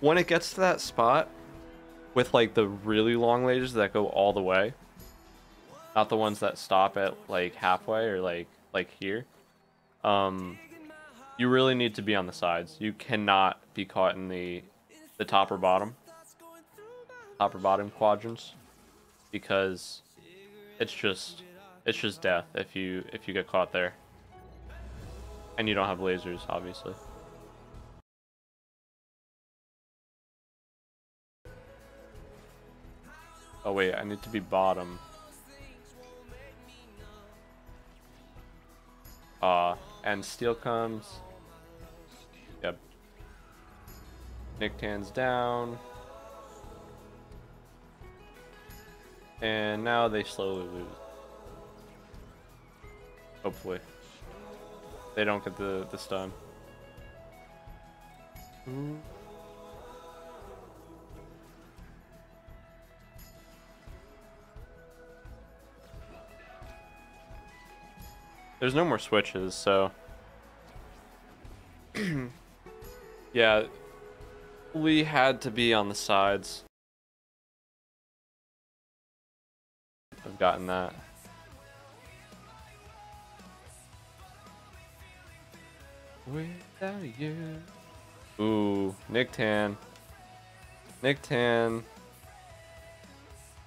when it gets to that spot with like the really long lasers that go all the way, not the ones that stop at like halfway or like like here. Um, you really need to be on the sides. You cannot be caught in the the top or bottom, top or bottom quadrants, because it's just it's just death if you if you get caught there. And you don't have lasers, obviously. Oh wait, I need to be bottom. Uh, and steel comes. Yep. Nick Tan's down. And now they slowly lose. Hopefully. They don't get the, the stun. There's no more switches, so... yeah, we had to be on the sides. I've gotten that. Without you. Ooh, Nick Tan. Nick Tan.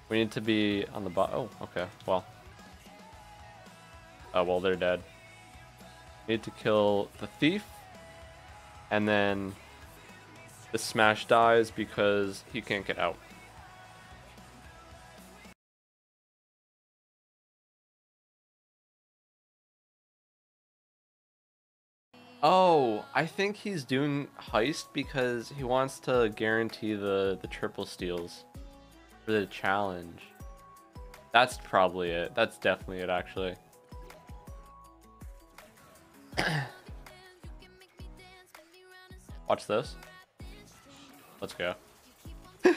We need to be on the bot. Oh, okay. Well. Oh, well, they're dead. Need to kill the thief. And then the smash dies because he can't get out. Oh, I think he's doing heist because he wants to guarantee the the triple steals for the challenge. That's probably it. That's definitely it actually. Watch this. Let's go.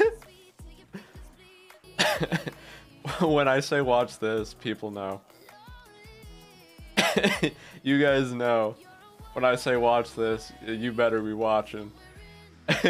when I say watch this, people know. you guys know. When I say watch this, you better be watching.